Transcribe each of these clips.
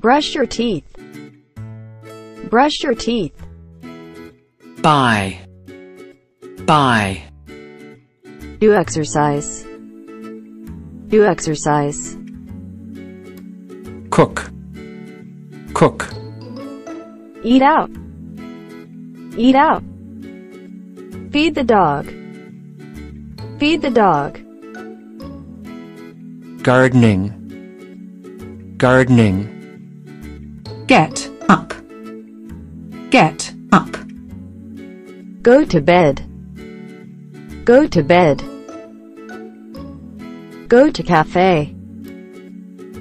Brush your teeth. Brush your teeth. buy, buy, Do exercise. Do exercise. cook, cook, Eat out. Eat out. Feed the dog. Feed the dog. gardening, gardening, Go to bed. Go to bed. Go to cafe.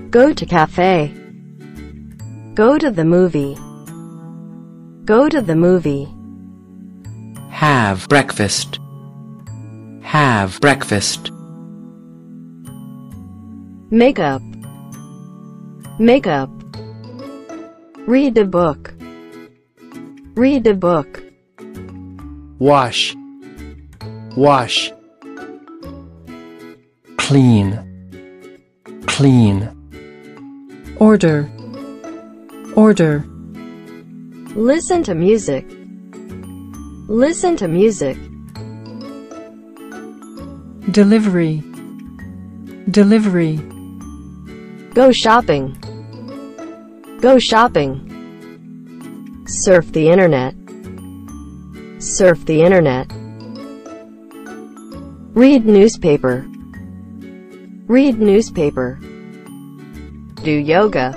Go to cafe. Go to the movie. Go to the movie. have breakfast, have breakfast, Makeup. Makeup. Read a book. Read a book. Wash, wash, clean, clean, Order. Order. Listen to music. Listen to music. Delivery. Delivery. Go shopping. Go shopping. Surf the internet. Surf the internet. Read newspaper. Read newspaper. Do yoga.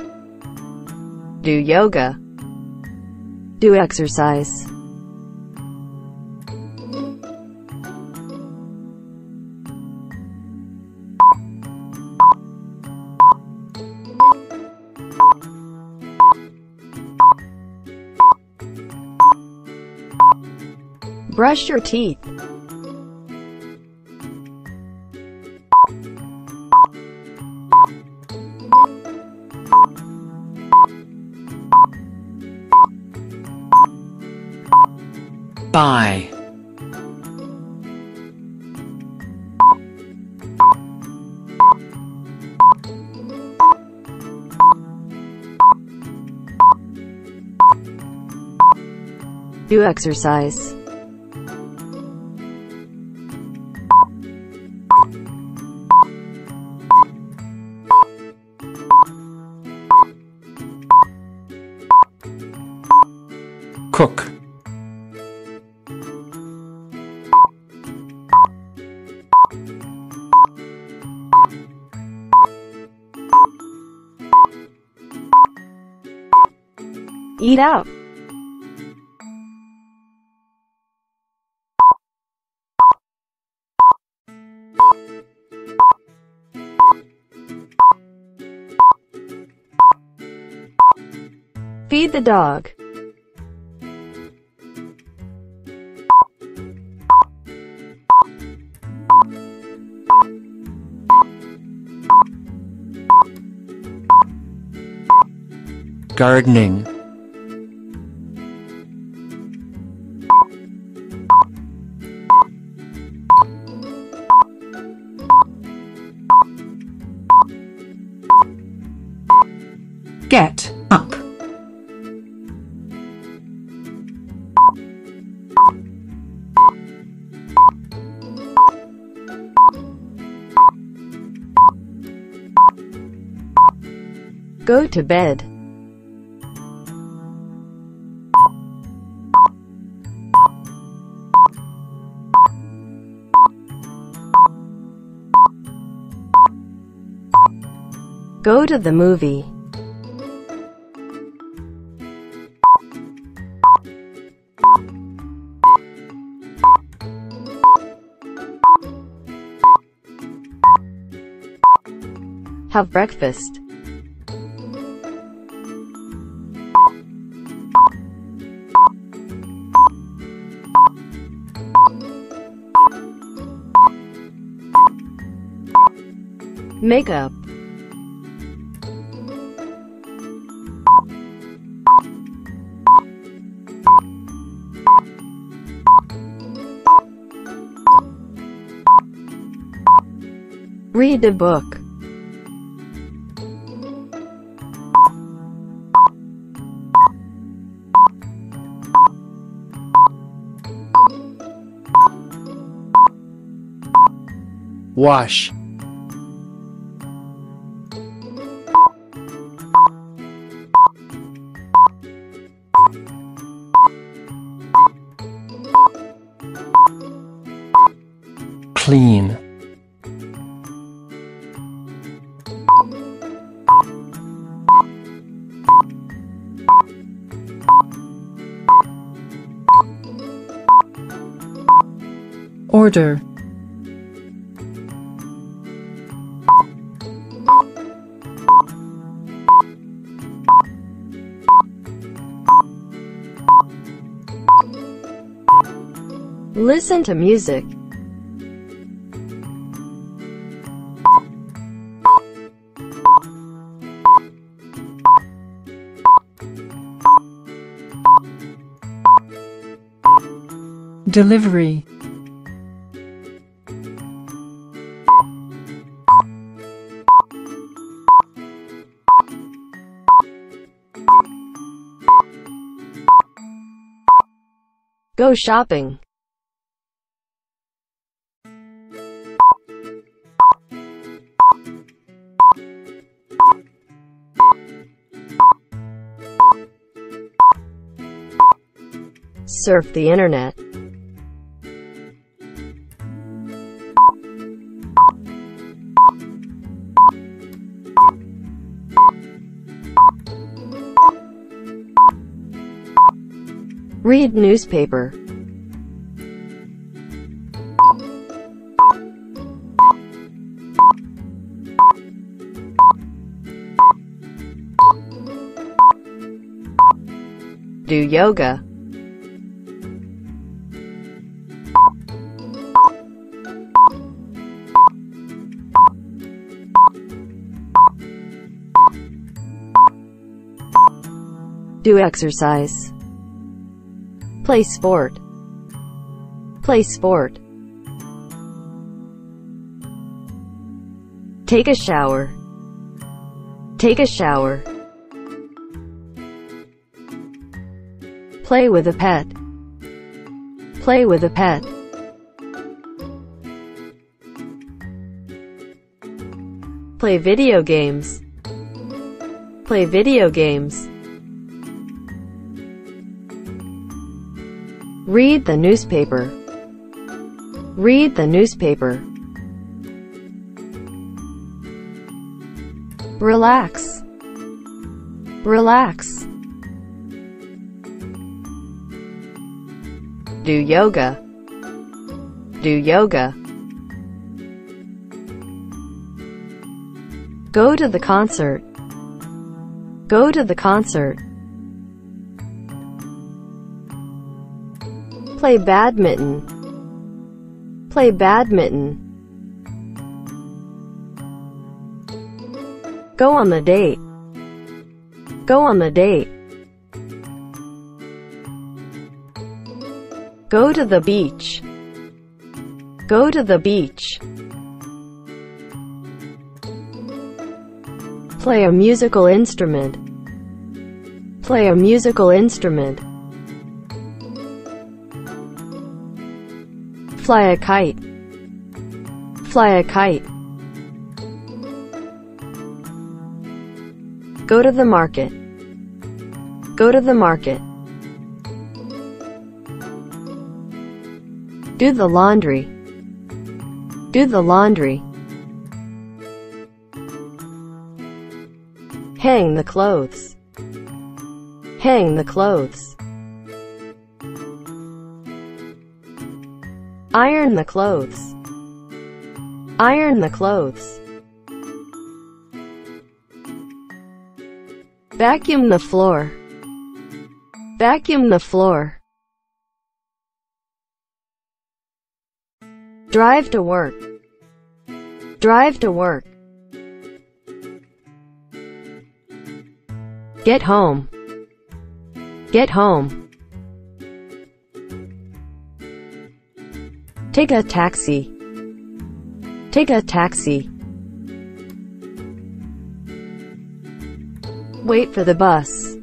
Do yoga. Do exercise. Brush your teeth. buy, Do exercise. Eat out. Feed the dog. gardening, Go to bed. Go to the movie. Have breakfast. Makeup Read a book. Wash. Order, Listen to music. delivery, Go shopping. Surf the internet. Read newspaper. Do yoga. Do exercise. Play sport. Play sport. Take a shower. Take a shower. Play with a pet. Play with a pet. Play video games. Play video games. Read the newspaper. Read the newspaper. Relax. Relax. Do yoga. Do yoga. Go to the concert. Go to the concert. Play badminton. Play badminton. Go on the date. Go on the date. Go to the beach. Go to the beach. Play a musical instrument. Play a musical instrument. Fly a kite. Fly a kite. Go to the market. Go to the market. Do the laundry. Do the laundry. Hang the clothes. Hang the clothes. Iron the clothes. Iron the clothes. Vacuum the floor. Vacuum the floor. Drive to work. Drive to work. Get home. Get home. Take a taxi. Take a taxi. Wait for the bus.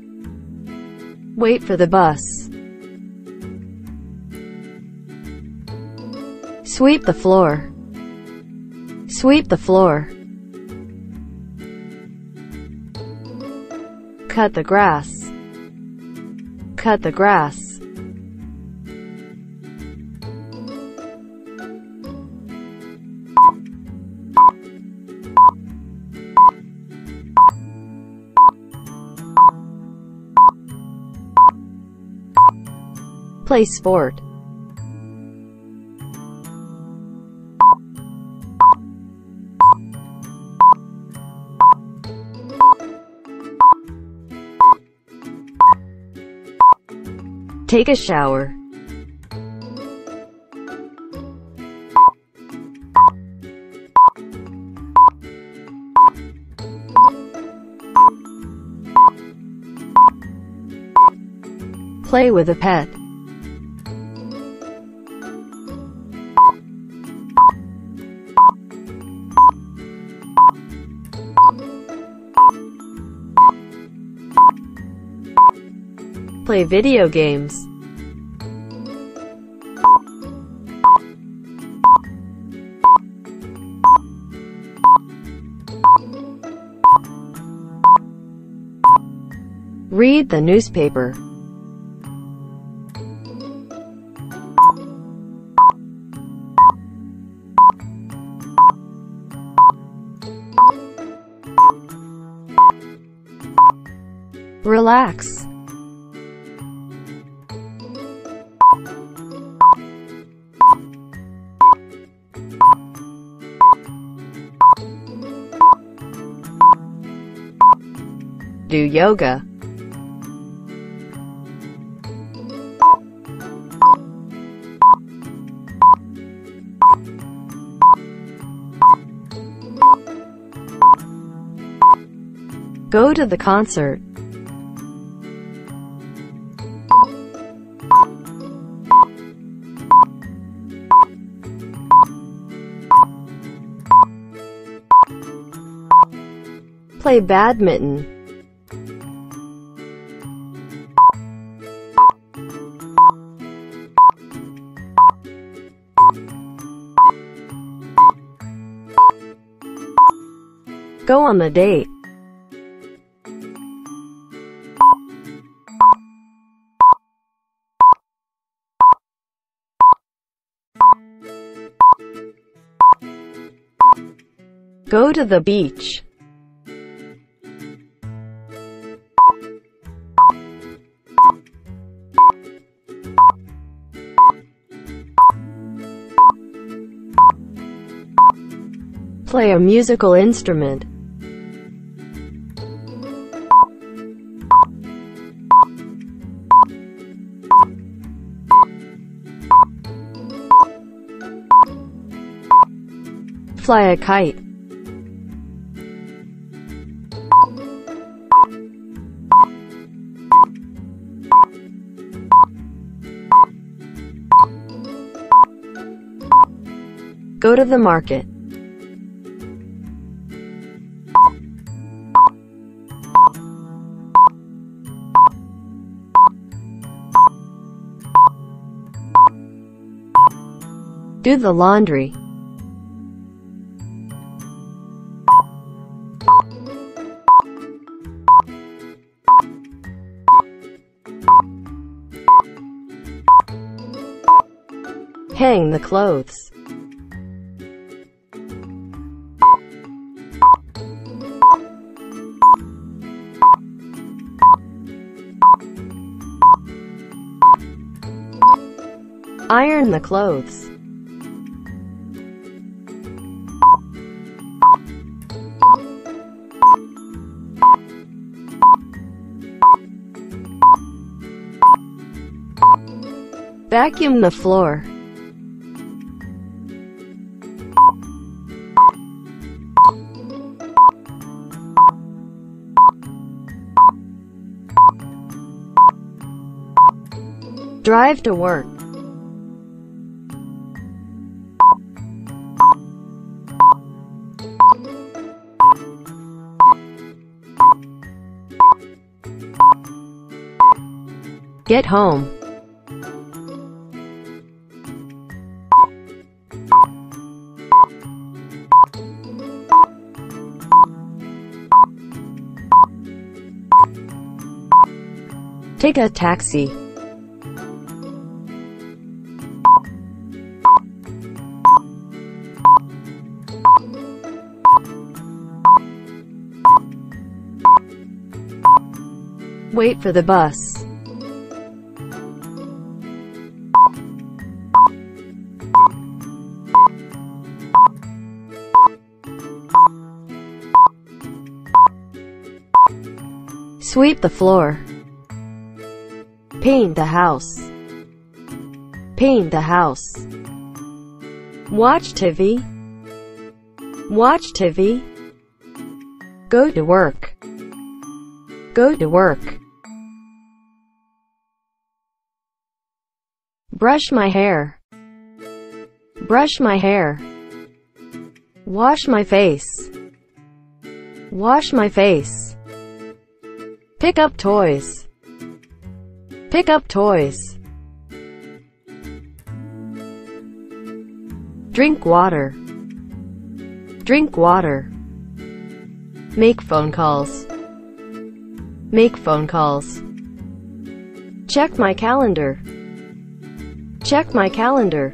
Wait for the bus. Sweep the floor. Sweep the floor. Cut the grass. Cut the grass. Play sport. Take a shower. Play with a pet. Play video games. Read the newspaper. Relax. Yoga. Go to the concert. Play badminton. On the date. Go to the beach. Play a musical instrument. Fly a kite. Go to the market. Do the laundry. Hang the clothes. Iron the clothes. Vacuum the floor. Drive to work. Get home. Take a taxi. Wait for the bus. Sweep the floor. Paint the house. Paint the house. Watch TV. Watch TV. Go to work. Go to work. Brush my hair. Brush my hair. Wash my face. Wash my face. Pick up toys. Pick up toys. Drink water. Drink water. Make phone calls. Make phone calls. Check my calendar. Check my calendar.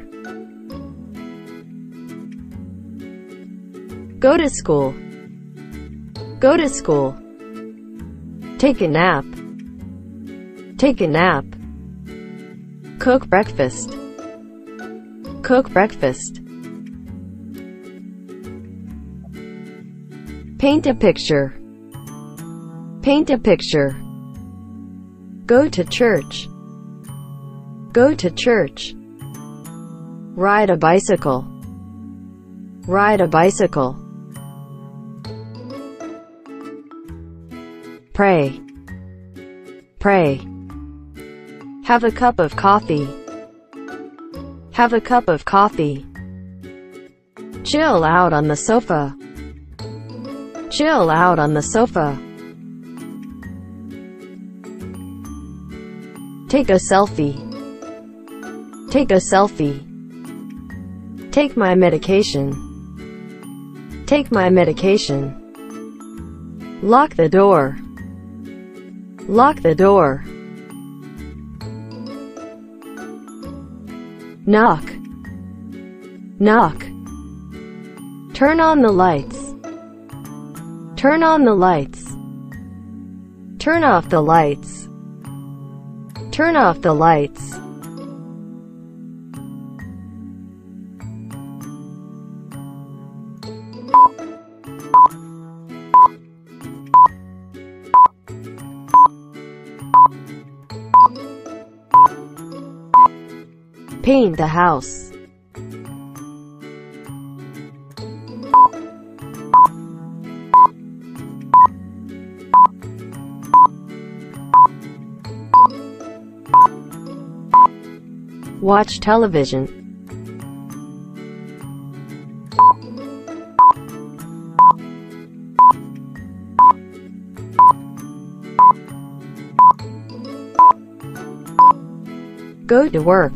Go to school. Go to school. Take a nap. Take a nap. Cook breakfast. Cook breakfast. Paint a picture. Paint a picture. Go to church. Go to church. Ride a bicycle. Ride a bicycle. Pray. Pray. Have a cup of coffee. Have a cup of coffee. Chill out on the sofa. Chill out on the sofa. Take a selfie. Take a selfie. Take my medication. Take my medication. Lock the door. Lock the door. Knock. Knock. Turn on the lights. Turn on the lights. Turn off the lights. Turn off the lights. Paint the house. Watch television. Go to work.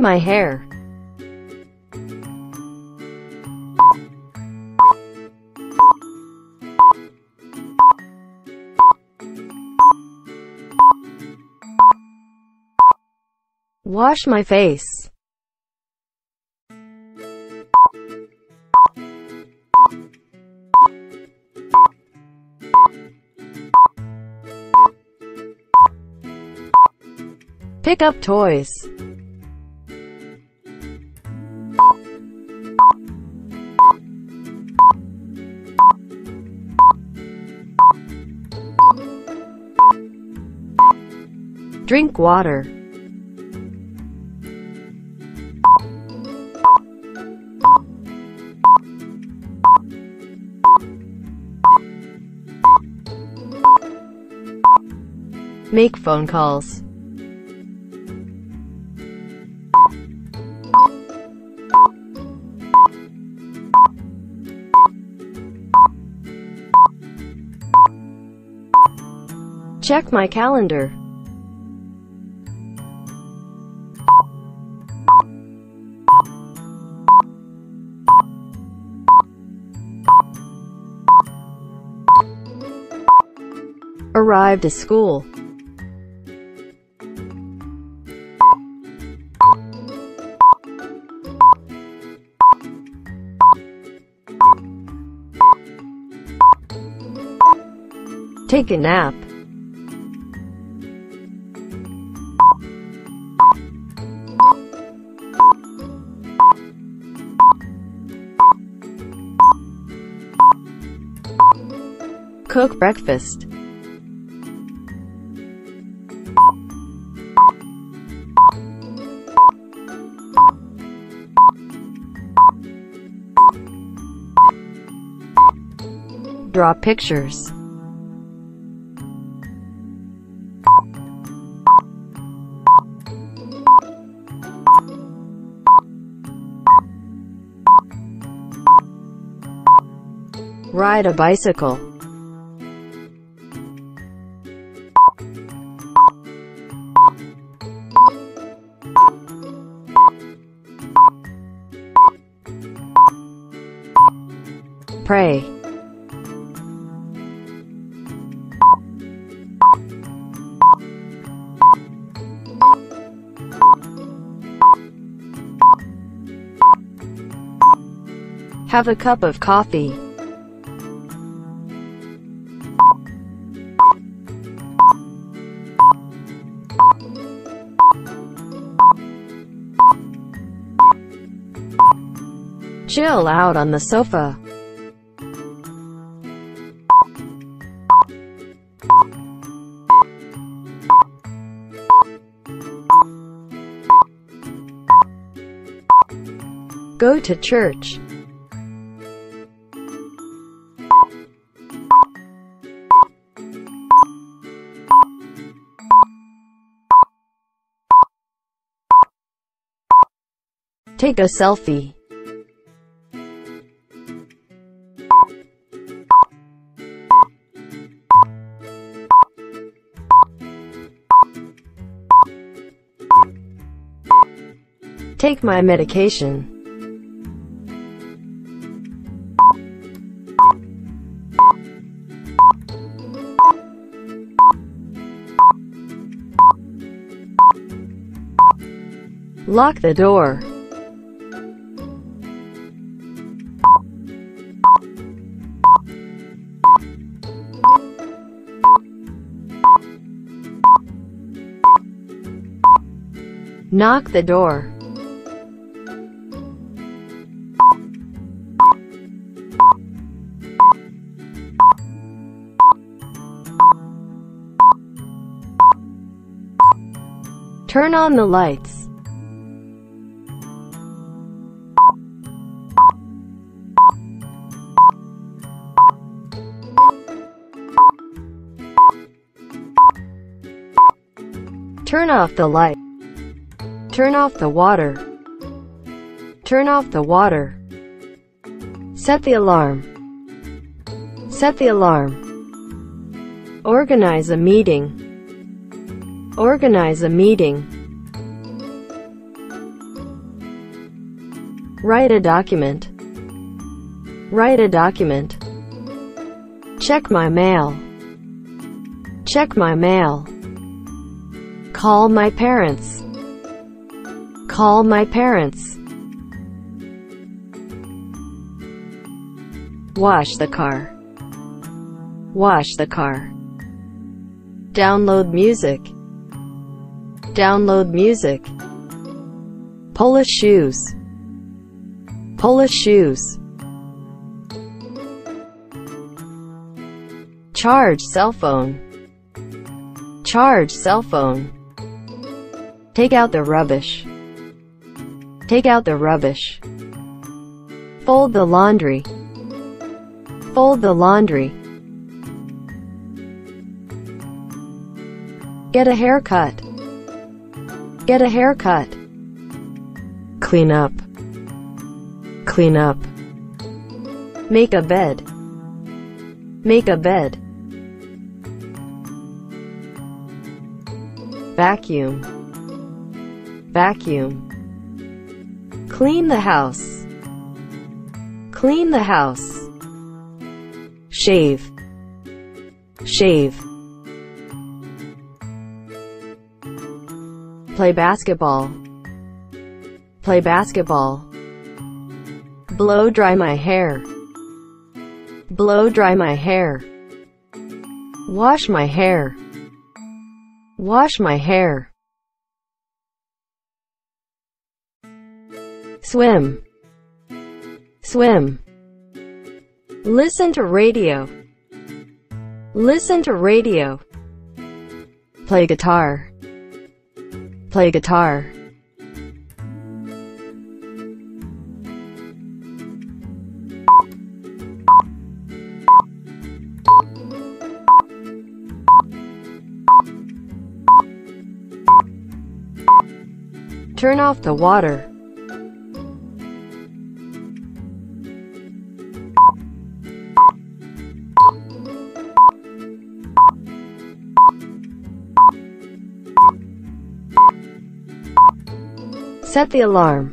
My hair. Wash my face. Pick up toys. Drink water. Make phone calls. Check my calendar. Arrive to school. Take a nap. Cook breakfast. Draw pictures. Ride a bicycle. Pray. Have a cup of coffee. Chill out on the sofa. Go to church. Take a selfie. Take my medication. Lock the door. Knock the door. Turn on the lights. Off the light. Turn off the water. Turn off the water. Set the alarm. Set the alarm. Organize a meeting. Organize a meeting. Write a document. Write a document. Check my mail. Check my mail. Call my parents. Call my parents. Wash the car. Wash the car. Download music. Download music. Polish shoes. Polish shoes. Charge cell phone. Charge cell phone. Take out the rubbish. Take out the rubbish. Fold the laundry. Fold the laundry. Get a haircut. Get a haircut. Clean up. Clean up. Make a bed. Make a bed. Vacuum vacuum, clean the house, clean the house, shave, shave, play basketball, play basketball, blow dry my hair, blow dry my hair, wash my hair, wash my hair, Swim. Swim. Listen to radio. Listen to radio. Play guitar. Play guitar. Turn off the water. Set the alarm.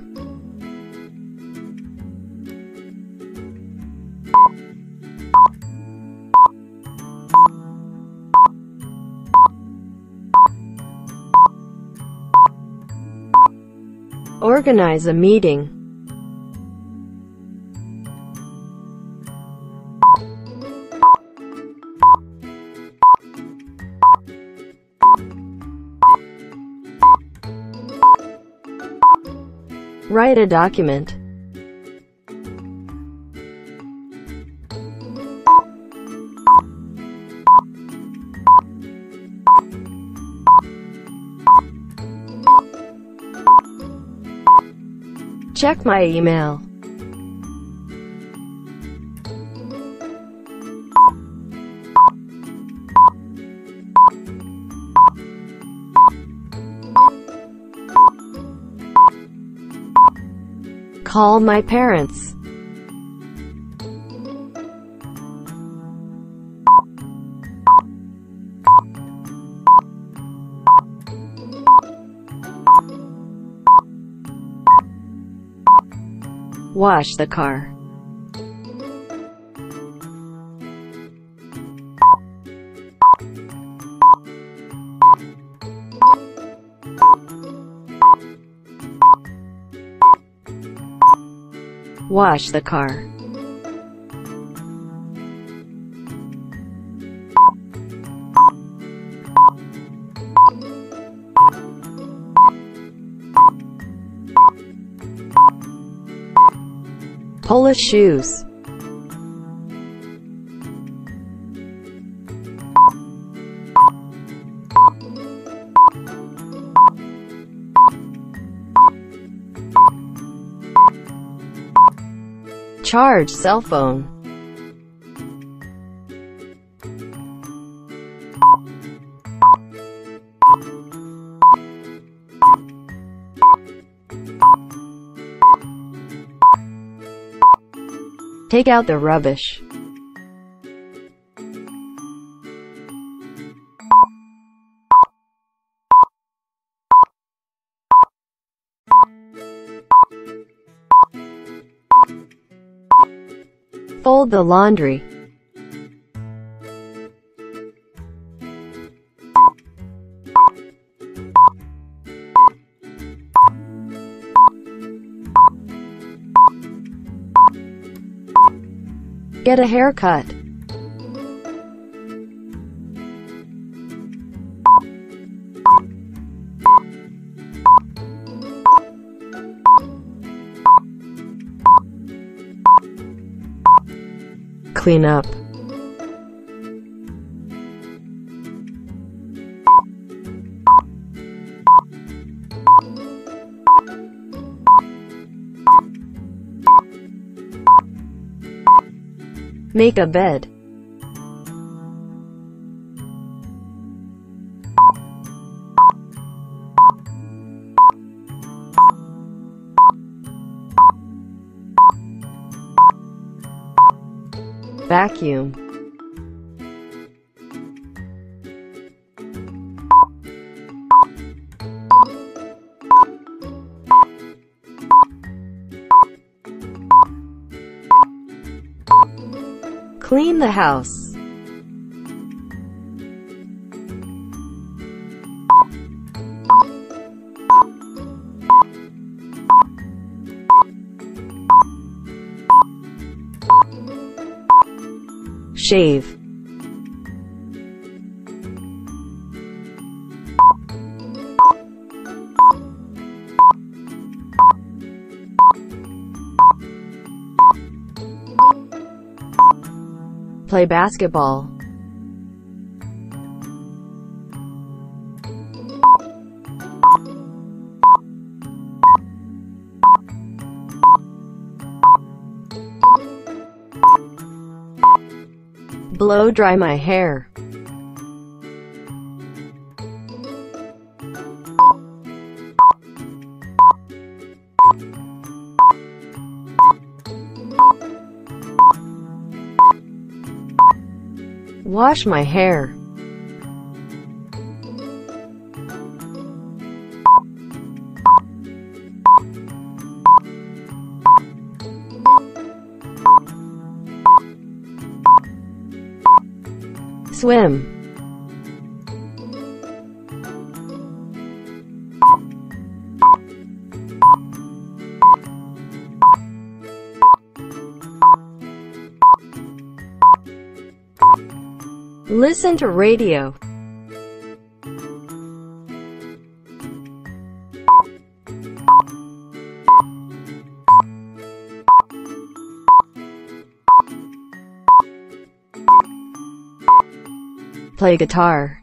Organize a meeting. Write a document. Check my email. Call my parents. Wash the car. Wash the car. Polish shoes. Charge cell phone. Take out the rubbish. Fold the laundry. Get a haircut. Clean up. Make a bed. Vacuum. Clean the house. Shave. Play basketball. Blow dry my hair. Wash my hair. Swim. Listen to radio. Play guitar.